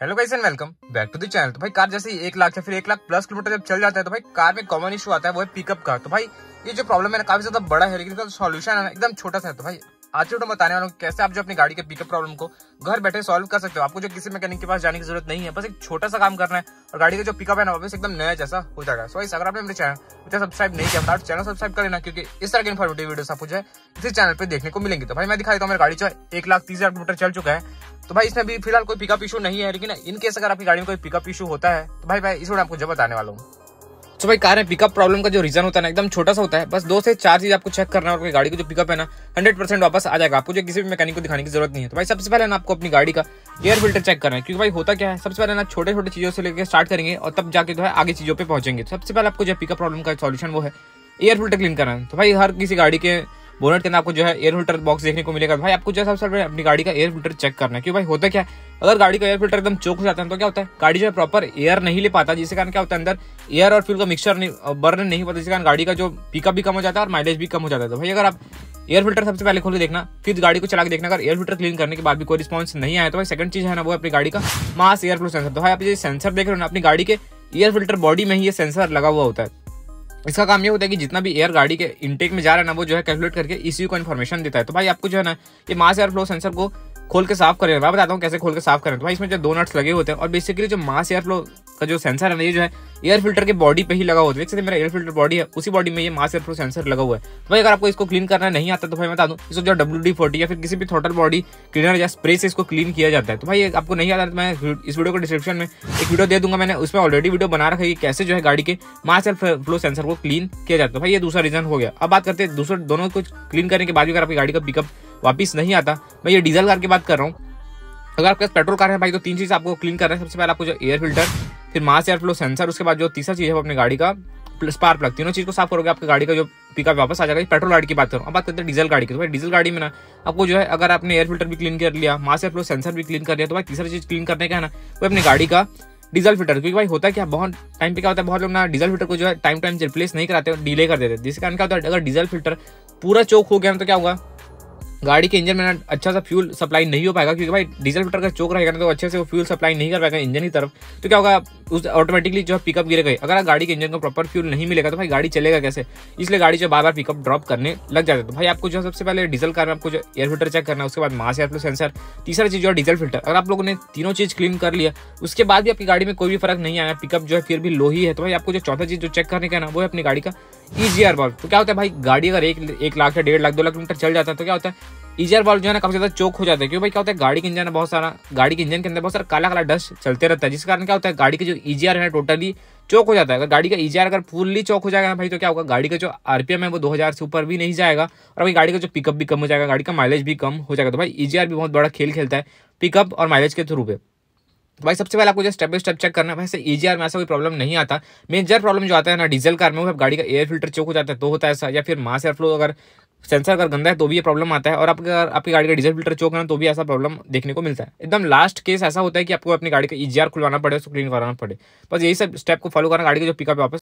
Hello guys and welcome back to the channel तो भाई car जैसे एक लाख या फिर एक लाख प्लस किलोमीटर जब चल जाता है तो भाई कार में कॉमन इशू आता है, वो है पिकअप का। तो भाई, ये जो प्रॉब्लम है ना, काफ़ी ज़्यादा बड़ा है, लेकिन इसका सॉल्यूशन है एकदम छोटा सा है। तो भाई, आज वीडियो बताने वाला कैसे आप जो अपनी गाड़ी के पिकअप प्रॉब्लम को घर बैठे सॉल्व कर सकते हो। आपको जो किसी मैकेनिक के पास जाने की ज़रूरत नहीं है, बस एक छोटा सा काम करना है और गाड़ी का जो पिकअप है ना वापस एकदम नया जैसा हो जाएगा। सो अगर आपने मेरे चैनल सब्सक्राइब नहीं किया चैनल सब्सक्राइब कर लेना, क्योंकि इस तरह की इन्फॉर्मेटिव वीडियो आपको जो है इसी चैनल पर देखने को मिलेंगे। तो भाई, मैं दिखा देता हूँ, मेरी गाड़ी जो है एक लाख तीस हज़ार किलोमीटर चल चुका है। तो भाई, इसमें भी फ़िलहाल कोई पिकअप इशू नहीं है, लेकिन इन केस अगर आपकी गाड़ी में कोई पिकअप इशू होता है तो भाई भाई इस आपको जब बताने वाला हूँ। तो भाई कार में पिकअप प्रॉब्लम का जो रीजन होता है ना, एकदम छोटा सा होता है, बस दो से चार चीज़ आपको चेक करना है और गाड़ी की जो पिकअप है ना हंड्रेड परसेंट वापस आ जाएगा। आपको जो किसी भी मैकेनिक को दिखाने की ज़रूरत नहीं है। तो भाई, सबसे पहले ना आपको अपनी गाड़ी का एयर फ़िल्टर चेक करना है, क्योंकि भाई, होता क्या है, सबसे पहले ना छोटे छोटे चीज़ों से लेकर स्टार्ट करेंगे और तब जाके जो है आगे चीज़ों पर पहुँचेंगे। सबसे पहले आपको जो पिकअप प्रॉब्लम का सोल्यूशन वो है एयर फ़िल्टर क्लीन करना है। तो भाई, हर किसी गाड़ी के बोनट के अंदर आपको जो है एयर फ़िल्टर बॉक्स देखने को मिलेगा। भाई, आपको जो है सबसे पहले अपनी गाड़ी का एयर फ़िल्टर चेक करना है क्यों भाई होता क्या है। अगर गाड़ी का एयर फ़िल्टर एकदम चोक हो जाता है तो क्या होता है? गाड़ी जो है प्रॉपर एयर नहीं ले पाता, जिसके कारण क्या होता है अंदर एयर और फ्यूल का मिक्सचर नहीं बर्न नहीं होता, जिसके कारण गाड़ी का जो पिकअप भी कम हो जाता है और माइलेज भी कम हो जाता है। तो भाई, अगर आप एयर फ़िल्टर सबसे पहले खोल के देखना, फिर गाड़ी को चला के देखना, अगर एयर फ़िल्टर क्लीन करने के बाद भी कोई रिस्पॉन्स नहीं आया तो भाई सेकंड चीज़ है ना, वो अपनी गाड़ी का मास एयर फ्लो सेंसर तो भाई, आप ये सेंसर देख रहे हो ना, अपनी गाड़ी के एयर फ़िल्टर बॉडी में ही ये सेंसर लगा हुआ होता है। इसका काम ये होता है कि जितना भी एयर गाड़ी के इंटेक में जा रहा है ना, वो जो है कैलकुलेट करके इसी को इन्फॉर्मेशन देता है। तो भाई, आपको जो है ना, ये मास एयर फ्लो सेंसर को खोल के साफ़ करें। मैं बताता हूँ कैसे खोल के साफ़ करें। तो भाई, इसमें जो दो नट्स लगे होते हैं और बेसिकली जो मास एयर फ्लो का जो सेंसर है ना, ये जो है एयर फ़िल्टर के बॉडी पे ही लगा हुआ है। मेरा एयर फ़िल्टर बॉडी है, उसी बॉडी में ये मास एयर सेंसर लगा हुआ है। तो भाई, अगर आपको इसको क्लीन करना नहीं आता तो भाई बता दूँ इसको जो डब्ल्यू डी फोर्टी या फिर किसी भी थोटल बॉडी क्लीनर या स्प्रे से इसको क्लीन किया जाता है। तो भाई, आपको नहीं आता तो मैं इस वीडियो को डिस्क्रिप्शन में एक वीडियो दे दूँगा। मैंने उसमें ऑलरेडी वीडियो बना रखा है कि कैसे जो है गाड़ी के मास एयर फ्लो सेंसर को क्लीन किया जाता है। भाई, ये दूसरा रीजन हो गया। अब बात करते हैं, दूसरे, दोनों को क्लीन करने के बाद भी अगर आपकी गाड़ी का पिकअप वापिस नहीं आता, मैं ये डीजल कार की बात कर रहा हूँ। अगर आपके पास पेट्रोल कार है भाई तो तीन चीज़ आपको क्लीन करना है। सबसे पहले आपको जो एयर फ़िल्टर फिर मास एयर फ्लो सेंसर उसके बाद जो तीसरा चीज़ है वो अपनी गाड़ी का स्पार्क प्लग तीनों चीज़ को साफ़ करोगे, आपकी गाड़ी का जो पिकअप वापस आ जाएगा। पेट्रोल गाड़ी की बात करूँ, अब बात करते हैं डीजल गाड़ी की। तो भाई डीजल गाड़ी में ना, आपको जो है, अगर आपने एयर फ़िल्टर भी क्लीन कर लिया मास एयर फ्लो सेंसर भी क्लीन कर लिया तो भाई तीसरा चीज़ क्लीन करने का है ना, वो अपनी गाड़ी का डीजल फ़िल्टर क्योंकि भाई होता है क्या, बहुत टाइम पे क्या होता है, बहुत लोग ना डीजल फ़िल्टर को जो है टाइम टाइम से रिप्लेस नहीं कराते डिले कर देते। जिसके कारण क्या होता है, अगर डीजल फ़िल्टर पूरा चौक हो गया तो क्या होगा? गाड़ी के इंजन में ना अच्छा सा फ्यूल सप्लाई नहीं हो पाएगा, क्योंकि भाई डीजल फ़िल्टर का चौक रहेगा ना तो अच्छे से वो फ्यूल सप्लाई नहीं कर पाएगा इंजन की तरफ़। तो क्या होगा, उस ऑटोमेटिकली जो है पिकअप गिरेगा अगर गाड़ी के इंजन को प्रॉपर फ्यूल नहीं मिलेगा तो भाई गाड़ी चलेगा कैसे? इसलिए गाड़ी जो बार बार पिकअप ड्रॉप करने लग जाता तो भाई आपको जो सबसे पहले डीजल कार में आपको जो एयर फ़िल्टर चेक करना है, उसके बाद मास एयर सेंसर तीसरा चीज़ जो है डीजल फ़िल्टर अगर आप लोगों ने तीनों चीज़ क्लीन कर लिया, उसके बाद भी आपकी गाड़ी में कोई भी फ़र्क नहीं आया पिकअप जो है फिर भी लो ही है तो भाई आपको जो चौथा चीज़ जो चेक करने का ना, वो है अपनी गाड़ी का ईजीआर बॉल तो क्या होता है भाई, गाड़ी अगर एक एक लाख या डेढ़ लाख, दो लाख किलोमीटर चल जाता है तो क्या होता है ईजर वाल्व जो है ना, काफ़ी ज़्यादा चौक हो जाता है। क्योंकि भाई, क्या होता है, गाड़ी के इंजन में बहुत सारा, गाड़ी के इंजन के अंदर बहुत सारा काला काला डस्ट चलते रहता है जिस कारण क्या होता है, गाड़ी के जो ईजीआर है टोटली चौक हो जाता है। अगर गाड़ी का ईजीआर अगर फुल्ली चौक हो जाएगा ना भाई तो क्या होगा, गाड़ी का जो आरपीएम है वो 2000 से ऊपर भी नहीं जाएगा, और भाई गाड़ी का जो पिकअप भी कम हो जाएगा, गाड़ी का माइलेज भी कम हो जाएगा। तो भाई ईजीआर भी बहुत बड़ा खेल खेलता है पिकअप और माइलेज के थ्रू पे। तो भाई सबसे पहले आपको जो स्टेप बाई स्टेप चेक करना है। वैसे आर में ऐसा कोई प्रॉब्लम नहीं आता। मेजर प्रॉब्लम जो आता है ना डीजल कार में वो गाड़ी का एयर फ़िल्टर चोक हो जाता है तो होता है ऐसा। या फिर मास एयर फ्लो अगर सेंसर अगर गंदा है तो भी ये प्रॉब्लम आता है। और आपके अगर आपकी गाड़ी का डीजल फ़िल्टर चोक है तो भी ऐसा प्रॉब्लम देखने को मिलता है। एकदम लास्ट केस ऐसा होता है कि आपको अपनी गाड़ी का ईजीआर खुलवाना पड़े, उसको क्लीन कराना पड़े। बस यही सब स्टेप को फॉलो करना, गाड़ी का जो पिकअप वापस